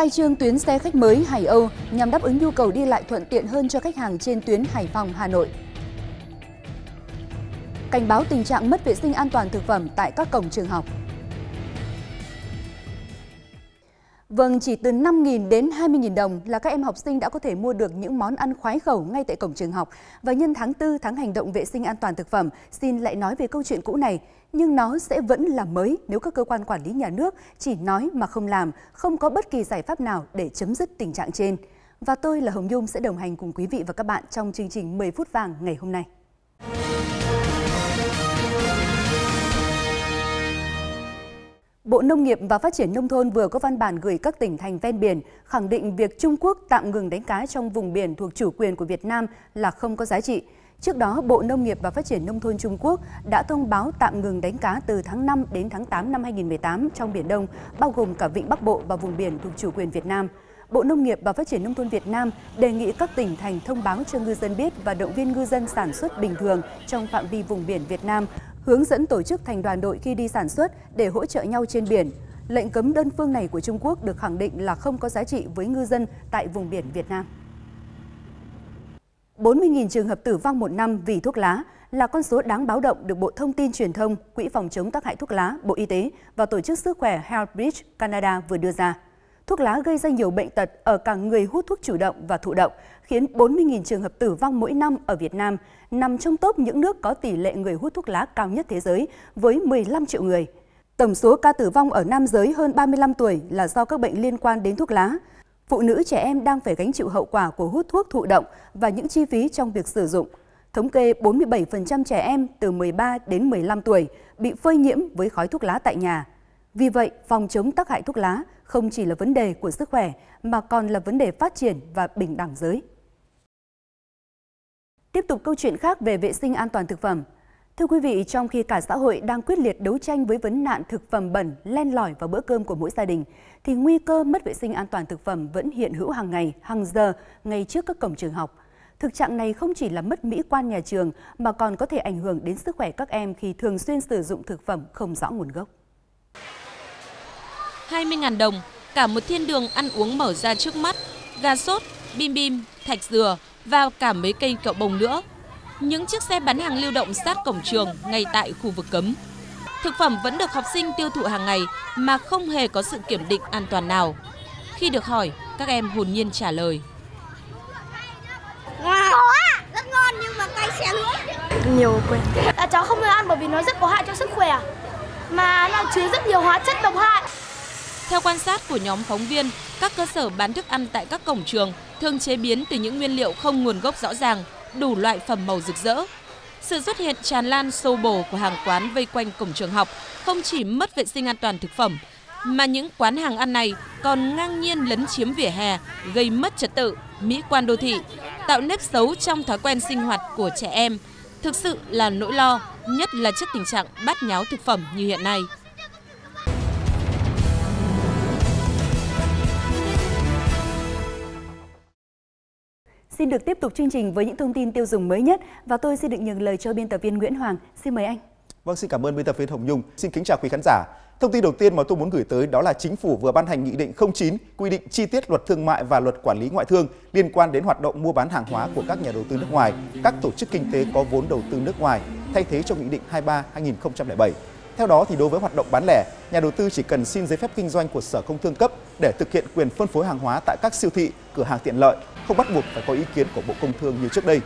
Khai trương tuyến xe khách mới Hải Âu nhằm đáp ứng nhu cầu đi lại thuận tiện hơn cho khách hàng trên tuyến Hải Phòng, Hà Nội. Cảnh báo tình trạng mất vệ sinh an toàn thực phẩm tại các cổng trường học. Vâng, chỉ từ 5.000 đến 20.000 đồng là các em học sinh đã có thể mua được những món ăn khoái khẩu ngay tại cổng trường học. Và nhân tháng 4 tháng hành động vệ sinh an toàn thực phẩm, xin lại nói về câu chuyện cũ này. Nhưng nó sẽ vẫn là mới nếu các cơ quan quản lý nhà nước chỉ nói mà không làm, không có bất kỳ giải pháp nào để chấm dứt tình trạng trên. Và tôi là Hồng Nhung sẽ đồng hành cùng quý vị và các bạn trong chương trình 10 phút vàng ngày hôm nay. Bộ Nông nghiệp và Phát triển Nông thôn vừa có văn bản gửi các tỉnh thành ven biển khẳng định việc Trung Quốc tạm ngừng đánh cá trong vùng biển thuộc chủ quyền của Việt Nam là không có giá trị. Trước đó, Bộ Nông nghiệp và Phát triển Nông thôn Trung Quốc đã thông báo tạm ngừng đánh cá từ tháng 5 đến tháng 8 năm 2018 trong Biển Đông, bao gồm cả Vịnh Bắc Bộ và vùng biển thuộc chủ quyền Việt Nam. Bộ Nông nghiệp và Phát triển Nông thôn Việt Nam đề nghị các tỉnh thành thông báo cho ngư dân biết và động viên ngư dân sản xuất bình thường trong phạm vi vùng biển Việt Nam, hướng dẫn tổ chức thành đoàn đội khi đi sản xuất để hỗ trợ nhau trên biển. Lệnh cấm đơn phương này của Trung Quốc được khẳng định là không có giá trị với ngư dân tại vùng biển Việt Nam. 40.000 trường hợp tử vong một năm vì thuốc lá là con số đáng báo động được Bộ Thông tin Truyền thông, Quỹ phòng chống tác hại thuốc lá, Bộ Y tế và Tổ chức Sức khỏe Healthbridge Canada vừa đưa ra. Thuốc lá gây ra nhiều bệnh tật ở cả người hút thuốc chủ động và thụ động, khiến 40.000 trường hợp tử vong mỗi năm ở Việt Nam, nằm trong top những nước có tỷ lệ người hút thuốc lá cao nhất thế giới với 15 triệu người. Tổng số ca tử vong ở nam giới hơn 35 tuổi là do các bệnh liên quan đến thuốc lá. Phụ nữ trẻ em đang phải gánh chịu hậu quả của hút thuốc thụ động và những chi phí trong việc sử dụng. Thống kê 47% trẻ em từ 13 đến 15 tuổi bị phơi nhiễm với khói thuốc lá tại nhà. Vì vậy, phòng chống tác hại thuốc lá không chỉ là vấn đề của sức khỏe mà còn là vấn đề phát triển và bình đẳng giới. Tiếp tục câu chuyện khác về vệ sinh an toàn thực phẩm. Thưa quý vị, trong khi cả xã hội đang quyết liệt đấu tranh với vấn nạn thực phẩm bẩn len lỏi vào bữa cơm của mỗi gia đình, thì nguy cơ mất vệ sinh an toàn thực phẩm vẫn hiện hữu hàng ngày, hàng giờ, ngay trước các cổng trường học. Thực trạng này không chỉ là mất mỹ quan nhà trường mà còn có thể ảnh hưởng đến sức khỏe các em khi thường xuyên sử dụng thực phẩm không rõ nguồn gốc. 20.000 đồng, cả một thiên đường ăn uống mở ra trước mắt, gà sốt, bim bim, thạch dừa và cả mấy cây kẹo bông nữa. Những chiếc xe bán hàng lưu động sát cổng trường ngay tại khu vực cấm. Thực phẩm vẫn được học sinh tiêu thụ hàng ngày mà không hề có sự kiểm định an toàn nào. Khi được hỏi, các em hồn nhiên trả lời. Ngon, rất ngon nhưng mà cay xé lưỡi. Nhiều quen. À, cháu không nên ăn bởi vì nó rất có hại cho sức khỏe. Mà nó chứa rất nhiều hóa chất độc hại. Theo quan sát của nhóm phóng viên, các cơ sở bán thức ăn tại các cổng trường thường chế biến từ những nguyên liệu không nguồn gốc rõ ràng, đủ loại phẩm màu rực rỡ. Sự xuất hiện tràn lan sâu bồ của hàng quán vây quanh cổng trường học không chỉ mất vệ sinh an toàn thực phẩm, mà những quán hàng ăn này còn ngang nhiên lấn chiếm vỉa hè, gây mất trật tự, mỹ quan đô thị, tạo nếp xấu trong thói quen sinh hoạt của trẻ em. Thực sự là nỗi lo, nhất là trước tình trạng bát nháo thực phẩm như hiện nay. Xin được tiếp tục chương trình với những thông tin tiêu dùng mới nhất và tôi xin được nhường lời cho biên tập viên Nguyễn Hoàng. Xin mời anh. Vâng, xin cảm ơn biên tập viên Hồng Nhung. Xin kính chào quý khán giả. Thông tin đầu tiên mà tôi muốn gửi tới đó là chính phủ vừa ban hành nghị định 09 quy định chi tiết luật thương mại và luật quản lý ngoại thương liên quan đến hoạt động mua bán hàng hóa của các nhà đầu tư nước ngoài, các tổ chức kinh tế có vốn đầu tư nước ngoài, thay thế cho nghị định 23/2007. Theo đó thì đối với hoạt động bán lẻ, nhà đầu tư chỉ cần xin giấy phép kinh doanh của Sở Công Thương cấp để thực hiện quyền phân phối hàng hóa tại các siêu thị, cửa hàng tiện lợi, không bắt buộc phải có ý kiến của Bộ Công Thương như trước đây.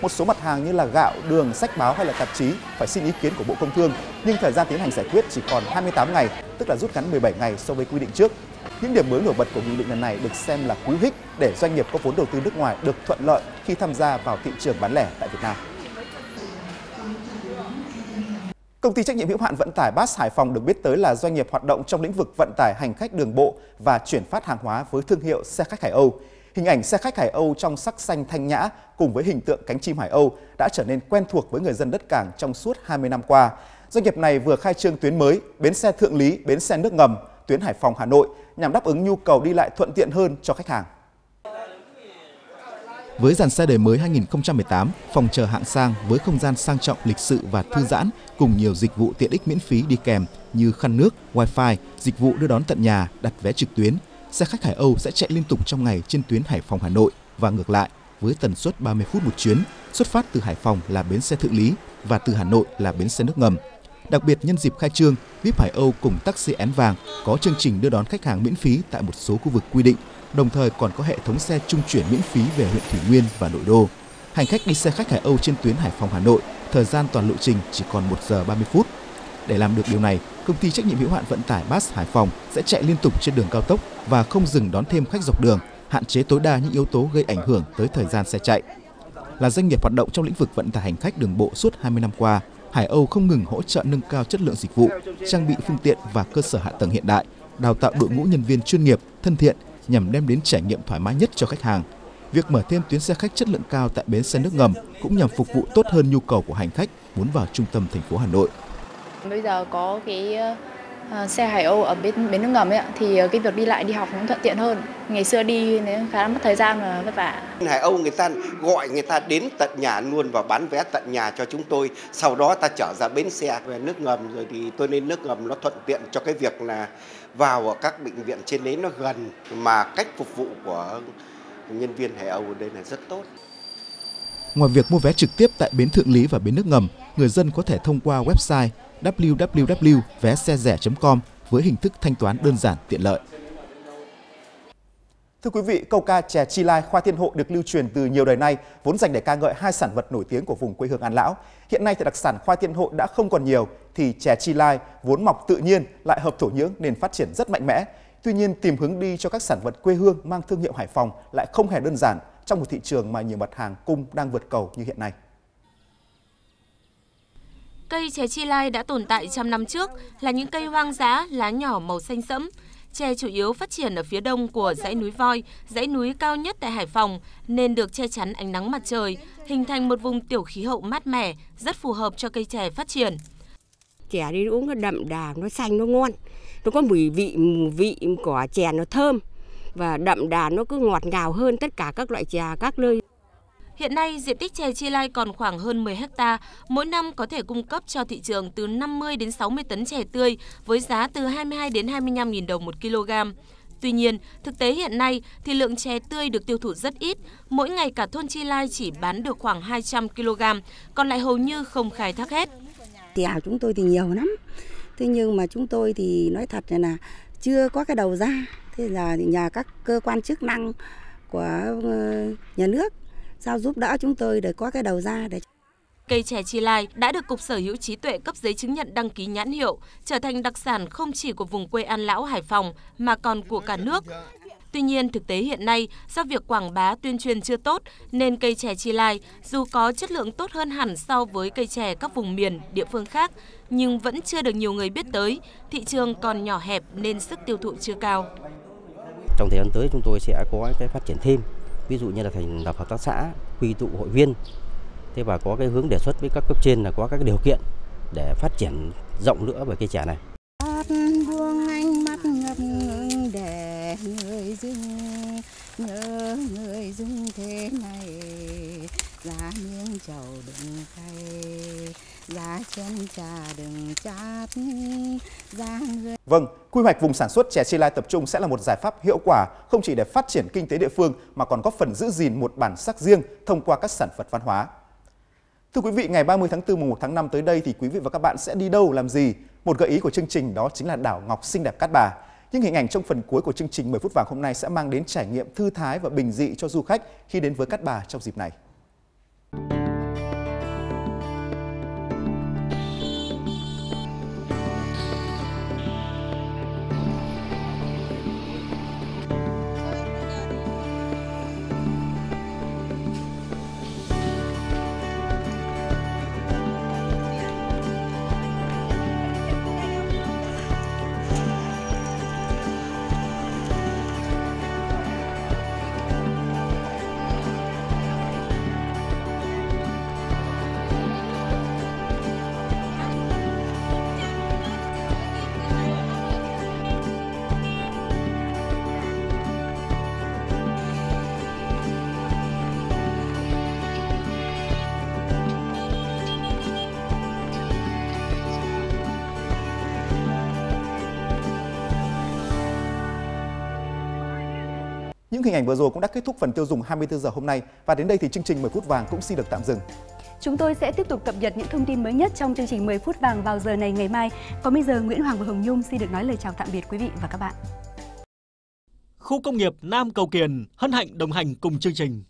Một số mặt hàng như là gạo, đường, sách báo hay là tạp chí phải xin ý kiến của Bộ Công Thương, nhưng thời gian tiến hành giải quyết chỉ còn 28 ngày, tức là rút ngắn 17 ngày so với quy định trước. Những điểm mới nổi bật của nghị định lần này được xem là cú hích để doanh nghiệp có vốn đầu tư nước ngoài được thuận lợi khi tham gia vào thị trường bán lẻ tại Việt Nam. Công ty trách nhiệm hữu hạn vận tải BASS Hải Phòng được biết tới là doanh nghiệp hoạt động trong lĩnh vực vận tải hành khách đường bộ và chuyển phát hàng hóa với thương hiệu xe khách Hải Âu. Hình ảnh xe khách Hải Âu trong sắc xanh thanh nhã cùng với hình tượng cánh chim Hải Âu đã trở nên quen thuộc với người dân đất cảng trong suốt 20 năm qua. Doanh nghiệp này vừa khai trương tuyến mới, bến xe Thượng Lý, bến xe nước ngầm, tuyến Hải Phòng Hà Nội nhằm đáp ứng nhu cầu đi lại thuận tiện hơn cho khách hàng. Với dàn xe đời mới 2018, phòng chờ hạng sang với không gian sang trọng lịch sự và thư giãn cùng nhiều dịch vụ tiện ích miễn phí đi kèm như khăn nước, wifi, dịch vụ đưa đón tận nhà, đặt vé trực tuyến, xe khách Hải Âu sẽ chạy liên tục trong ngày trên tuyến Hải Phòng Hà Nội và ngược lại với tần suất 30 phút một chuyến, xuất phát từ Hải Phòng là bến xe Thượng Lý và từ Hà Nội là bến xe nước ngầm. Đặc biệt nhân dịp khai trương, VIP Hải Âu cùng taxi én vàng có chương trình đưa đón khách hàng miễn phí tại một số khu vực quy định, đồng thời còn có hệ thống xe trung chuyển miễn phí về huyện Thủy Nguyên và nội đô. Hành khách đi xe khách Hải Âu trên tuyến Hải Phòng Hà Nội, thời gian toàn lộ trình chỉ còn 1 giờ 30 phút. Để làm được điều này, công ty trách nhiệm hữu hạn vận tải Bus Hải Phòng sẽ chạy liên tục trên đường cao tốc và không dừng đón thêm khách dọc đường, hạn chế tối đa những yếu tố gây ảnh hưởng tới thời gian xe chạy. Là doanh nghiệp hoạt động trong lĩnh vực vận tải hành khách đường bộ suốt 20 năm qua, Hải Âu không ngừng hỗ trợ nâng cao chất lượng dịch vụ, trang bị phương tiện và cơ sở hạ tầng hiện đại, đào tạo đội ngũ nhân viên chuyên nghiệp, thân thiện nhằm đem đến trải nghiệm thoải mái nhất cho khách hàng. Việc mở thêm tuyến xe khách chất lượng cao tại bến xe nước ngầm cũng nhằm phục vụ tốt hơn nhu cầu của hành khách muốn vào trung tâm thành phố Hà Nội. Bây giờ có cái uh, xe Hải Âu ở bến bến nước ngầm ấy thì ờ, cái việc đi lại đi học nó thuận tiện hơn. Ngày xưa đi nếu khá là mất thời gian và vất vả. Hải Âu người ta gọi người ta đến tận nhà luôn và bán vé tận nhà cho chúng tôi. Sau đó ta trở ra bến xe về nước ngầm rồi thì tôi lên nước ngầm nó thuận tiện cho cái việc là vào ở các bệnh viện trên đấy nó gần mà cách phục vụ của nhân viên Hải Âu ở đây là rất tốt. Ngoài việc mua vé trực tiếp tại bến Thượng Lý và bến nước ngầm, người dân có thể thông qua website www.vé-xe-rẻ.com với hình thức thanh toán đơn giản tiện lợi. Thưa quý vị, câu ca chè chi lai khoa thiên hộ được lưu truyền từ nhiều đời nay, vốn dành để ca ngợi hai sản vật nổi tiếng của vùng quê hương An Lão. Hiện nay thì đặc sản khoa thiên hộ đã không còn nhiều, thì chè chi lai vốn mọc tự nhiên lại hợp thổ nhưỡng nên phát triển rất mạnh mẽ. Tuy nhiên, tìm hướng đi cho các sản vật quê hương mang thương hiệu Hải Phòng lại không hề đơn giản trong một thị trường mà nhiều mặt hàng cung đang vượt cầu như hiện nay. Cây chè chi lai đã tồn tại trăm năm trước là những cây hoang dã, lá nhỏ màu xanh sẫm. Chè chủ yếu phát triển ở phía đông của dãy núi Voi, dãy núi cao nhất tại Hải Phòng, nên được che chắn ánh nắng mặt trời, hình thành một vùng tiểu khí hậu mát mẻ, rất phù hợp cho cây chè phát triển. Chè đi uống nó đậm đà, nó xanh, nó ngon. Nó có mùi vị, mùi vị của chè nó thơm và đậm đà nó cứ ngọt ngào hơn tất cả các loại chè các nơi. Hiện nay, diện tích chè chi lai còn khoảng hơn 10 ha, mỗi năm có thể cung cấp cho thị trường từ 50 đến 60 tấn chè tươi với giá từ 22 đến 25 000 đồng một kg. Tuy nhiên, thực tế hiện nay thì lượng chè tươi được tiêu thụ rất ít, mỗi ngày cả thôn Chi Lai chỉ bán được khoảng 200 kg, còn lại hầu như không khai thác hết. Chè chúng tôi thì nhiều lắm, thế nhưng mà chúng tôi thì nói thật là chưa có cái đầu ra, thế là nhà các cơ quan chức năng của ờ, nhà nước sao giúp đỡ chúng tôi để có cái đầu ra để Cây chè chi lai đã được Cục Sở hữu trí tuệ cấp giấy chứng nhận đăng ký nhãn hiệu, trở thành đặc sản không chỉ của vùng quê An Lão Hải Phòng mà còn của cả nước. Tuy nhiên, thực tế hiện nay, do việc quảng bá tuyên truyền chưa tốt, nên cây chè chi lai dù có chất lượng tốt hơn hẳn so với cây chè các vùng miền, địa phương khác, nhưng vẫn chưa được nhiều người biết tới, thị trường còn nhỏ hẹp nên sức tiêu thụ chưa cao. Trong thời gian tới chúng tôi sẽ có cái phát triển thêm ví dụ như là thành lập hợp tác xã, quy tụ hội viên. Thế và có cái hướng đề xuất với các cấp trên là có các điều kiện để phát triển rộng nữa về cây chè này. Buông anh mắt ngập ngừng để người dưng, nhớ người dưng thế này giá miếng trầu đựng cay giá chén trà đừng chát giá người Vâng, quy hoạch vùng sản xuất chè chi lai tập trung sẽ là một giải pháp hiệu quả không chỉ để phát triển kinh tế địa phương mà còn góp phần giữ gìn một bản sắc riêng thông qua các sản phẩm văn hóa. Thưa quý vị, ngày 30 tháng 4 mùng 1 tháng 5 tới đây thì quý vị và các bạn sẽ đi đâu làm gì? Một gợi ý của chương trình đó chính là đảo Ngọc xinh đẹp Cát Bà. Những hình ảnh trong phần cuối của chương trình 10 phút vàng hôm nay sẽ mang đến trải nghiệm thư thái và bình dị cho du khách khi đến với Cát Bà trong dịp này. Những hình ảnh vừa rồi cũng đã kết thúc phần tiêu dùng 24 giờ hôm nay và đến đây thì chương trình 10 phút vàng cũng xin được tạm dừng. Chúng tôi sẽ tiếp tục cập nhật những thông tin mới nhất trong chương trình 10 phút vàng vào giờ này ngày mai. Còn bây giờ Nguyễn Hoàng và Hồng Nhung xin được nói lời chào tạm biệt quý vị và các bạn. Khu công nghiệp Nam Cầu Kiền hân hạnh đồng hành cùng chương trình.